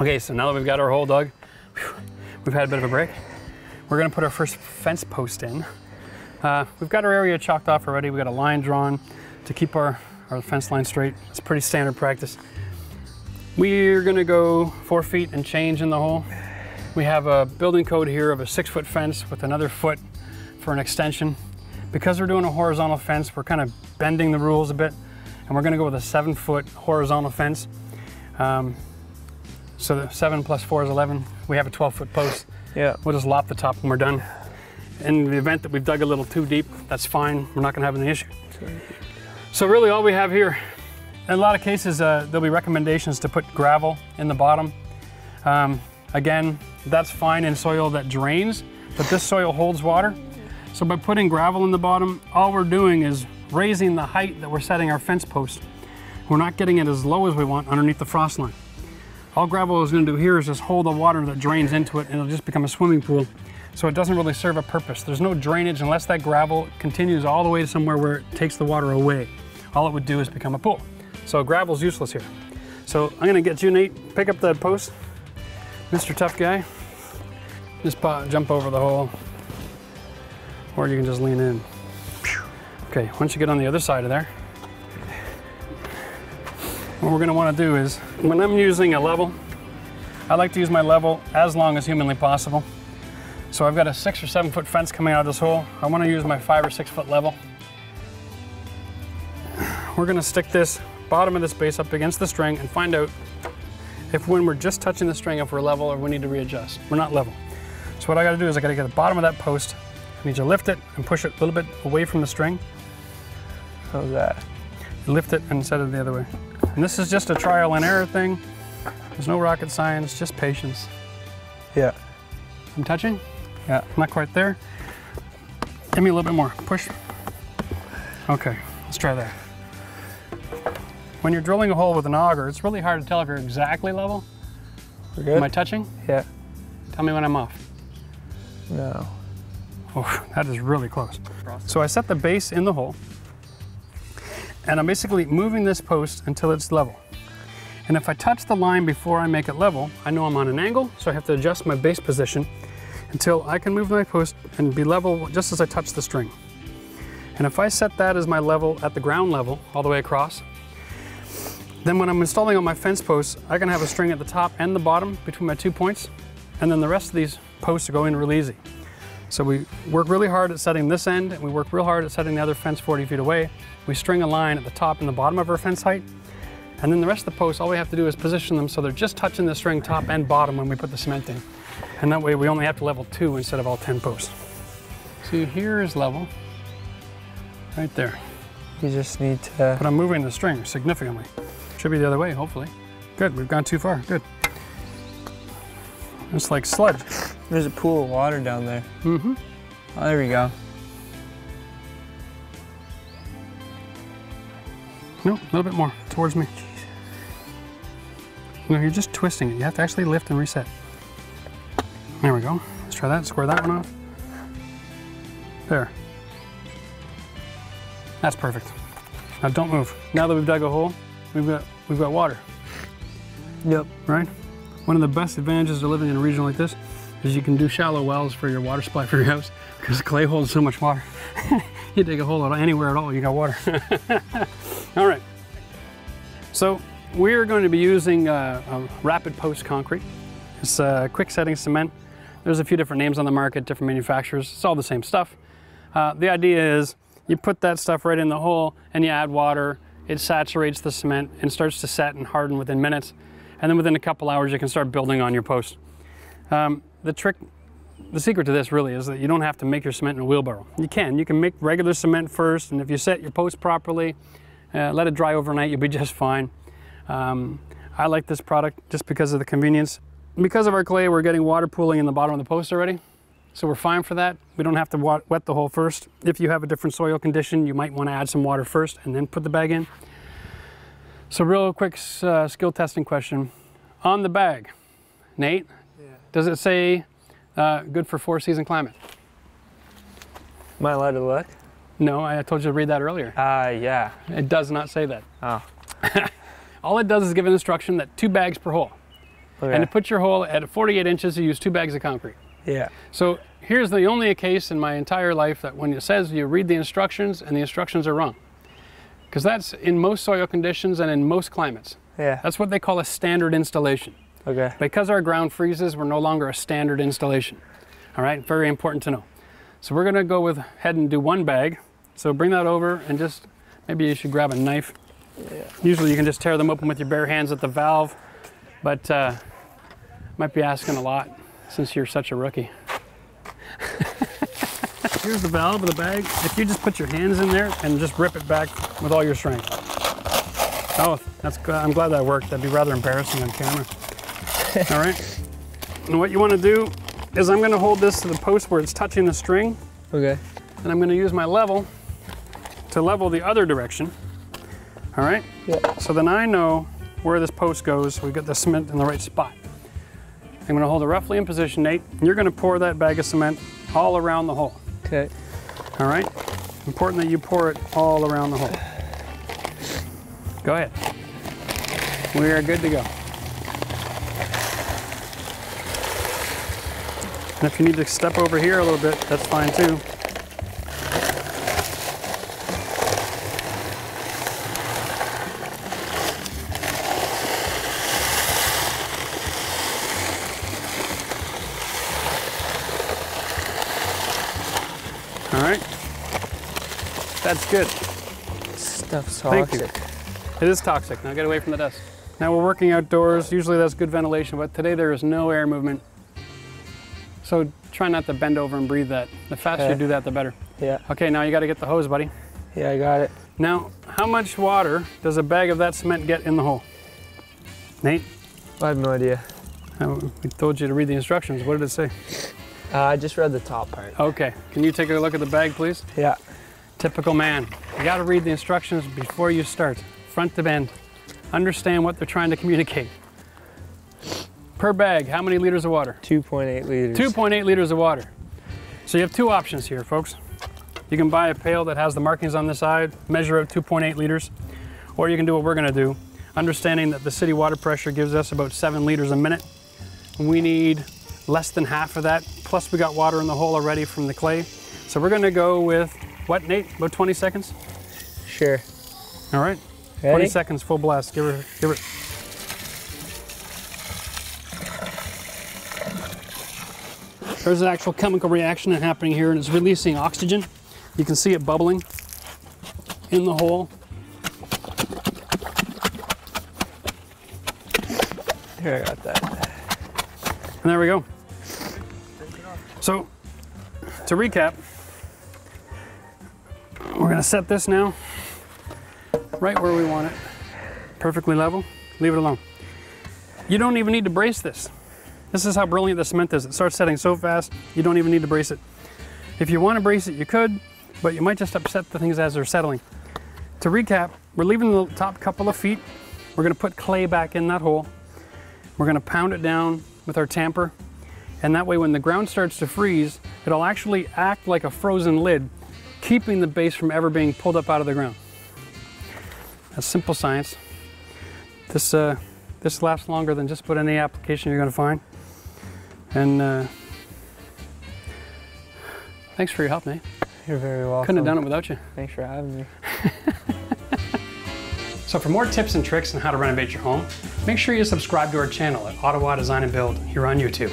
Okay, so now that we've got our hole dug, we've had a bit of a break. We're gonna put our first fence post in. Uh, we've got our area chalked off already. We've got a line drawn to keep our, our fence line straight. It's pretty standard practice. We're gonna go four feet and change in the hole. We have a building code here of a six foot fence with another foot for an extension. Because we're doing a horizontal fence, we're kind of bending the rules a bit and we're gonna go with a seven foot horizontal fence. Um, so the seven plus four is 11. We have a 12 foot post. Yeah. We'll just lop the top when we're done. In the event that we've dug a little too deep, that's fine. We're not gonna have any issue. So really all we have here, in a lot of cases, uh, there'll be recommendations to put gravel in the bottom. Um, again, that's fine in soil that drains, but this soil holds water. So by putting gravel in the bottom, all we're doing is raising the height that we're setting our fence post. We're not getting it as low as we want underneath the frost line. All gravel is gonna do here is just hold the water that drains into it and it'll just become a swimming pool. So it doesn't really serve a purpose. There's no drainage unless that gravel continues all the way to somewhere where it takes the water away. All it would do is become a pool. So gravel's useless here. So I'm gonna get you, Nate, pick up that post. Mr. Tough Guy. Just pa- jump over the hole. Or you can just lean in. Okay, once you get on the other side of there, what we're gonna wanna do is, when I'm using a level, I like to use my level as long as humanly possible. So I've got a six or seven foot fence coming out of this hole. I wanna use my five or six foot level. We're gonna stick this bottom of this base up against the string and find out if when we're just touching the string, if we're level or we need to readjust. We're not level. So what I gotta do is I gotta get the bottom of that post. I need to lift it and push it a little bit away from the string. How's that? Lift it and set it the other way. And this is just a trial and error thing. There's no rocket science, just patience. Yeah. I'm touching, Yeah. not quite there. Give me a little bit more, push. Okay, let's try that. When you're drilling a hole with an auger, it's really hard to tell if you're exactly level. We're good? Am I touching? yeah. Tell me when I'm off. No. Oh, that is really close. So I set the base in the hole, and I'm basically moving this post until it's level. And if I touch the line before I make it level, I know I'm on an angle, so I have to adjust my base position until I can move my post and be level just as I touch the string. And if I set that as my level at the ground level, all the way across, then when I'm installing on my fence posts, I can have a string at the top and the bottom between my two points, and then the rest of these posts go in real easy. So we work really hard at setting this end, and we work real hard at setting the other fence 40 feet away. We string a line at the top and the bottom of our fence height, and then the rest of the posts, all we have to do is position them so they're just touching the string top and bottom when we put the cement in. And that way we only have to level two instead of all 10 posts. See, here is level, right there. You just need to. But I'm moving the string significantly. Should be the other way, hopefully. Good, we've gone too far, good. It's like sludge. There's a pool of water down there. Mm-hmm. Oh, there we go. No, a little bit more towards me. No, you're just twisting it. You have to actually lift and reset. There we go. Let's try that. Square that one off. There. That's perfect. Now don't move. Now that we've dug a hole, we've got we've got water, Yep. right? One of the best advantages of living in a region like this is you can do shallow wells for your water supply for your house because clay holds so much water. you dig a hole at anywhere at all, you got water. all right. So we're going to be using uh, a rapid post concrete. It's uh, quick setting cement. There's a few different names on the market, different manufacturers. It's all the same stuff. Uh, the idea is you put that stuff right in the hole and you add water. It saturates the cement and starts to set and harden within minutes. And then within a couple hours, you can start building on your post. Um, the trick, the secret to this really is that you don't have to make your cement in a wheelbarrow. You can. You can make regular cement first, and if you set your post properly, uh, let it dry overnight, you'll be just fine. Um, I like this product just because of the convenience. Because of our clay, we're getting water pooling in the bottom of the post already. So we're fine for that. We don't have to wet the hole first. If you have a different soil condition, you might want to add some water first and then put the bag in. So real quick uh, skill testing question. On the bag, Nate, does it say uh, good for four season climate? Am I allowed to look? No, I told you to read that earlier. Ah, yeah. It does not say that. Oh, All it does is give an instruction that two bags per hole. Okay. And to put your hole at 48 inches, you use two bags of concrete. yeah. So here's the only case in my entire life that when it says you read the instructions and the instructions are wrong. Because that's in most soil conditions and in most climates. Yeah. That's what they call a standard installation. Okay. Because our ground freezes, we're no longer a standard installation. All right, very important to know. So we're gonna go with head and do one bag. So bring that over and just, maybe you should grab a knife. Yeah. Usually you can just tear them open with your bare hands at the valve, but uh, might be asking a lot since you're such a rookie. Here's the valve of the bag. If you just put your hands in there and just rip it back with all your strength. Oh, that's. I'm glad that worked. That'd be rather embarrassing on camera. All right. And what you want to do is I'm going to hold this to the post where it's touching the string, Okay. and I'm going to use my level to level the other direction. All right. Yeah. So then I know where this post goes. We've got the cement in the right spot. I'm going to hold it roughly in position, Nate. and You're going to pour that bag of cement all around the hole. Okay. All right. Important that you pour it all around the hole. Go ahead. We are good to go. And if you need to step over here a little bit, that's fine too. All right. That's good. Stuff's Thank you. toxic. It is toxic. Now get away from the dust. Now we're working outdoors. Usually that's good ventilation, but today there is no air movement. So try not to bend over and breathe that. The faster you do that, the better. Yeah. Okay, now you got to get the hose, buddy. Yeah, I got it. Now, how much water does a bag of that cement get in the hole? Nate, I have no idea. we told you to read the instructions. What did it say? Uh, I just read the top part. Okay, can you take a look at the bag, please? Yeah. Typical man. You got to read the instructions before you start, front to end. Understand what they're trying to communicate. Per bag, how many liters of water? 2.8 liters. 2.8 liters of water. So you have two options here, folks. You can buy a pail that has the markings on the side, measure out 2.8 liters, or you can do what we're gonna do, understanding that the city water pressure gives us about seven liters a minute. We need less than half of that, plus we got water in the hole already from the clay. So we're gonna go with, what Nate, about 20 seconds? Sure. All right, 20 seconds, full blast, give her, give her. There's an actual chemical reaction happening here and it's releasing oxygen. You can see it bubbling in the hole. Here, I got that. And there we go. So, to recap, we're gonna set this now right where we want it. Perfectly level, leave it alone. You don't even need to brace this. This is how brilliant the cement is. It starts setting so fast, you don't even need to brace it. If you wanna brace it, you could, but you might just upset the things as they're settling. To recap, we're leaving the top couple of feet. We're gonna put clay back in that hole. We're gonna pound it down with our tamper. And that way when the ground starts to freeze, it'll actually act like a frozen lid, keeping the base from ever being pulled up out of the ground. That's simple science. This, uh, this lasts longer than just about any application you're gonna find. And uh, thanks for your help, Nate. You're very welcome. Couldn't have done it without you. Thanks for having me. So for more tips and tricks on how to renovate your home, make sure you subscribe to our channel at Ottawa Design and Build here on YouTube.